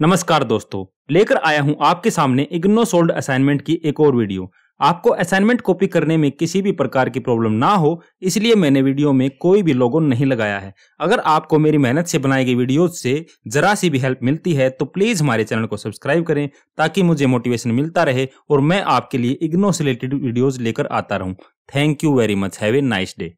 नमस्कार दोस्तों, लेकर आया हूँ आपके सामने इग्नो सोल्ड असाइनमेंट की एक और वीडियो। आपको असाइनमेंट कॉपी करने में किसी भी प्रकार की प्रॉब्लम ना हो, इसलिए मैंने वीडियो में कोई भी लोगो नहीं लगाया है। अगर आपको मेरी मेहनत से बनाई गई वीडियो से जरा सी भी हेल्प मिलती है तो प्लीज़ हमारे चैनल को सब्सक्राइब करें, ताकि मुझे मोटिवेशन मिलता रहे और मैं आपके लिए इग्नो से रिलेटेड वीडियोज़ लेकर आता रहूँ। Thank you very much have a nice day